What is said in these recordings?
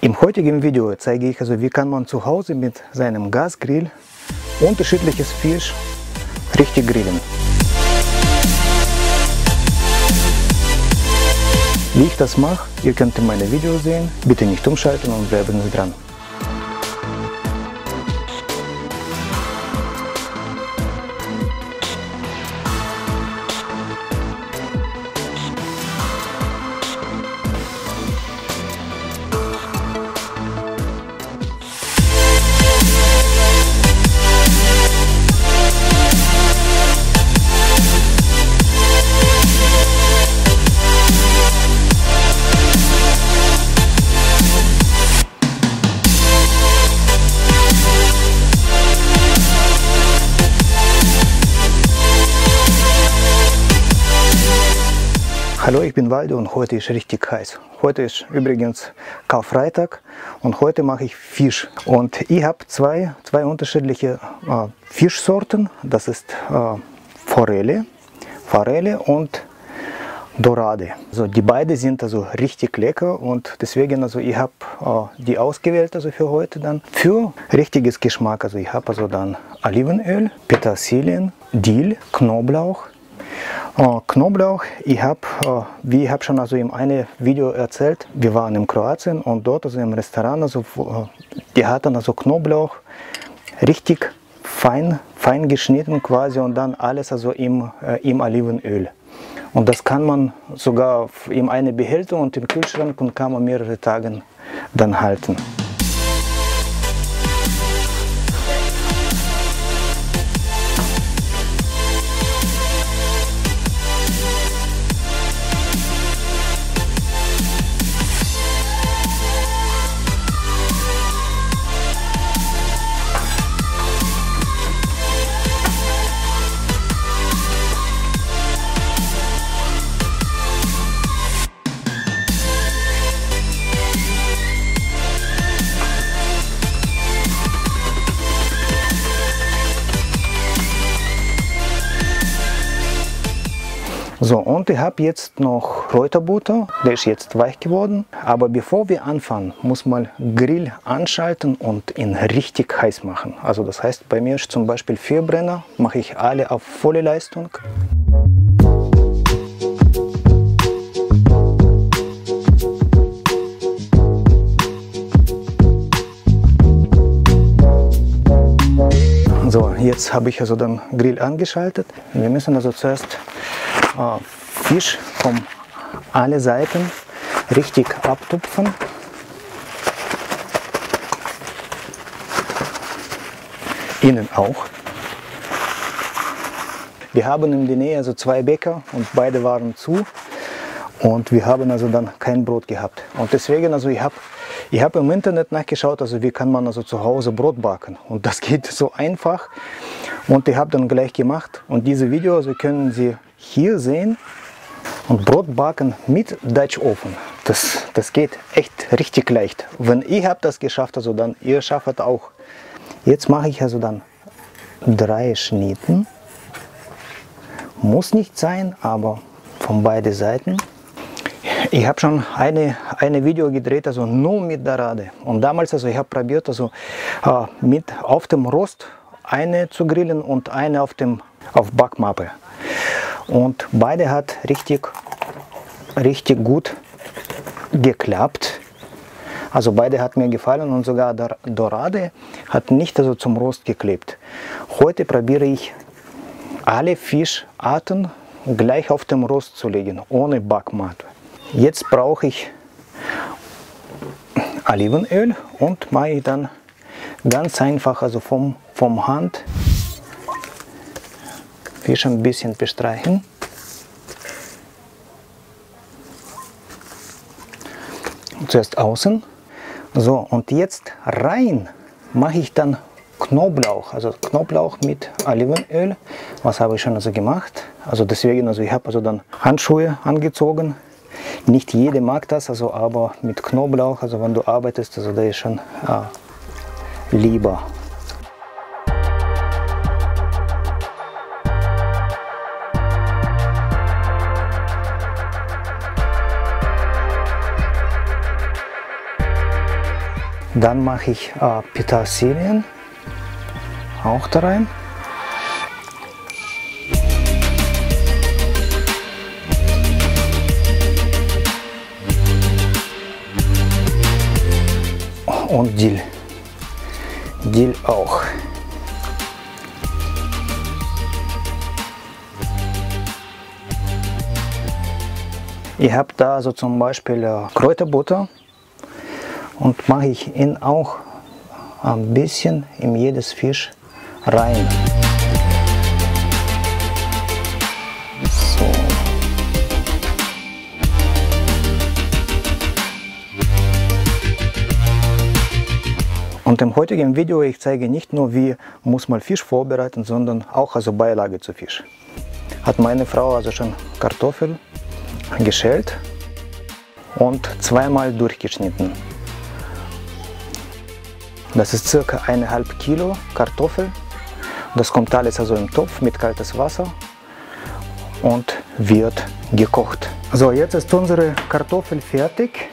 Im heutigen Video zeige ich also, wie kann man zu Hause mit seinem Gasgrill unterschiedliches Fisch richtig grillen. Wie ich das mache, ihr könnt in meinem Video sehen. Bitte nicht umschalten und bleiben Sie dran. Hallo, ich bin Waldo und heute ist richtig heiß. Heute ist übrigens Karfreitag und heute mache ich Fisch. Und ich habe zwei, zwei unterschiedliche äh, Fischsorten. Das ist äh, Forelle, Forelle und Dorade. Also die beiden sind also richtig lecker und deswegen also ich habe äh, die ausgewählt also für heute dann für richtiges Geschmack. Also ich habe also dann Olivenöl, Petersilien, Dill, Knoblauch, äh, Knoblauch, ich habe, äh, wie ich habe schon also in einem Video erzählt, wir waren in Kroatien und dort also im Restaurant, also, äh, die hatten also Knoblauch richtig fein, fein geschnitten quasi und dann alles also im, im Olivenöl. Und das kann man sogar in eine Behälter und im Kühlschrank und kann man mehrere Tage dann halten. So, und ich habe jetzt noch Kräuterbutter, der ist jetzt weich geworden. Aber bevor wir anfangen, muss man Grill anschalten und ihn richtig heiß machen. Also das heißt, bei mir ist zum Beispiel vier Brenner, mache ich alle auf volle Leistung. So, jetzt habe ich also den Grill angeschaltet. Wir müssen also zuerst Fisch von alle Seiten richtig abtupfen. Innen auch. Wir haben in der Nähe also zwei Bäcker und beide waren zu und wir haben also dann kein Brot gehabt. Und deswegen, also ich habe ich hab im Internet nachgeschaut, also wie kann man also zu Hause Brot backen. Und das geht so einfach. Und ich habe dann gleich gemacht. Und diese Video also können Sie hier sehen. Und Brot backen mit Dutch Ofen. Das, das geht echt richtig leicht. Wenn ich habe das geschafft, also dann ihr schafft auch. Jetzt mache ich also dann drei Schnitten. Muss nicht sein, aber von beiden Seiten. Ich habe schon eine, eine Video gedreht, also nur mit Dorade. Und damals, also ich habe probiert, also äh, mit auf dem Rost eine zu grillen und eine auf dem auf Backmappe. Und beide hat richtig, richtig gut geklappt. Also beide hat mir gefallen und sogar der Dorade hat nicht also zum Rost geklebt. Heute probiere ich alle Fischarten gleich auf dem Rost zu legen, ohne Backmatte. Jetzt brauche ich Olivenöl und mache ich dann ganz einfach also vom, vom Hand Fisch ein bisschen bestreichen. Zuerst außen. So, und jetzt rein mache ich dann Knoblauch, also Knoblauch mit Olivenöl. Was habe ich schon also gemacht? Also deswegen, also ich habe also dann Handschuhe angezogen. Nicht jeder mag das, also aber mit Knoblauch, also wenn du arbeitest, also der ist schon äh, lieber. Dann mache ich äh, Petersilien auch da rein. Und Dill. Dill auch. Ich habe da so zum Beispiel äh, Kräuterbutter und mache ich ihn auch ein bisschen in jedes Fisch rein. Und im heutigen Video ich zeige nicht nur wie muss man Fisch vorbereiten, sondern auch also Beilage zu Fisch. Hat meine Frau also schon Kartoffeln geschält und zweimal durchgeschnitten. Das ist circa eineinhalb Kilo Kartoffel. Das kommt alles also im Topf mit kaltes Wasser und wird gekocht. So, jetzt ist unsere Kartoffel fertig.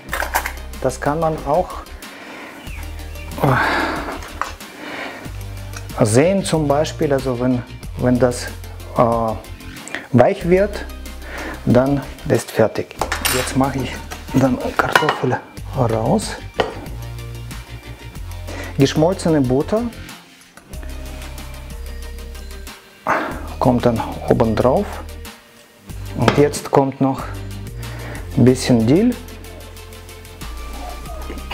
Das kann man auch äh, sehen zum Beispiel, also wenn, wenn das äh, weich wird, dann ist fertig. Jetzt mache ich dann Kartoffel raus. Geschmolzene Butter kommt dann oben drauf. Und jetzt kommt noch ein bisschen Dill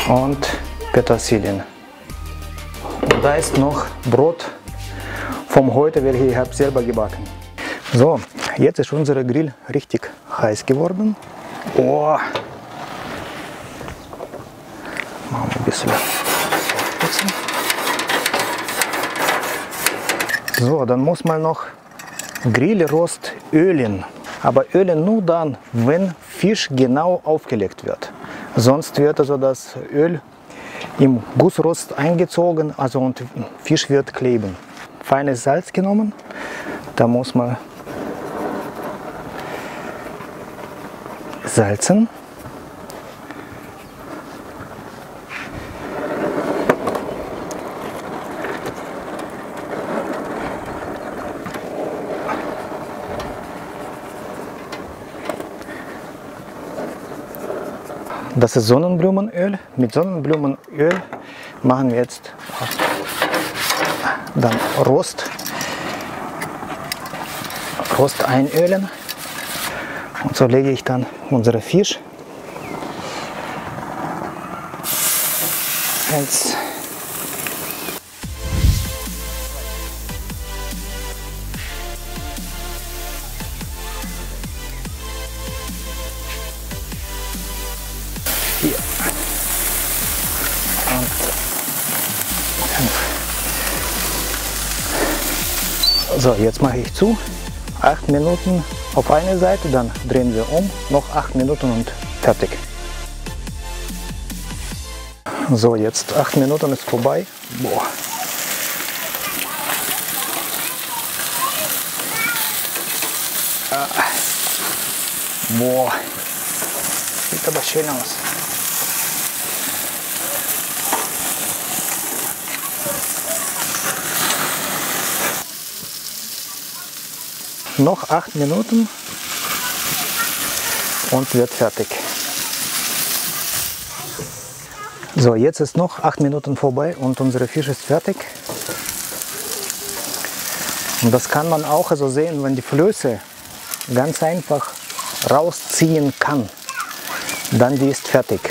und Petersilien. Und da ist noch Brot vom heute, welches ich habe selber gebacken. So, Jetzt ist unser Grill richtig heiß geworden. Oh. Machen wir ein bisschen So, dann muss man noch Grillrost ölen. Aber ölen nur dann, wenn Fisch genau aufgelegt wird. Sonst wird also das Öl im Gussrost eingezogen also und Fisch wird kleben. Feines Salz genommen, da muss man salzen. Das ist Sonnenblumenöl. Mit Sonnenblumenöl machen wir jetzt dann Rost, Rost einölen. Und so lege ich dann unsere Fisch. Eins. Fünf. So, jetzt mache ich zu. Acht Minuten auf eine Seite, dann drehen wir um, noch 8 Minuten und fertig. So, jetzt 8 Minuten ist vorbei. Boah. Ah. Boah. Sieht aber schön aus. Noch 8 Minuten und wird fertig. So, jetzt ist noch 8 Minuten vorbei und unsere Fisch ist fertig. Und das kann man auch also sehen, wenn die Flöße ganz einfach rausziehen kann, dann die ist fertig.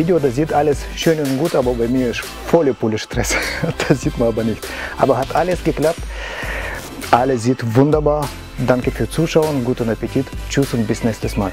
Video, das sieht alles schön und gut, aber bei mir ist volle Pulle Stress. Das sieht man aber nicht. Aber hat alles geklappt. Alles sieht wunderbar. Danke fürs Zuschauen, guten Appetit. Tschüss und bis nächstes Mal.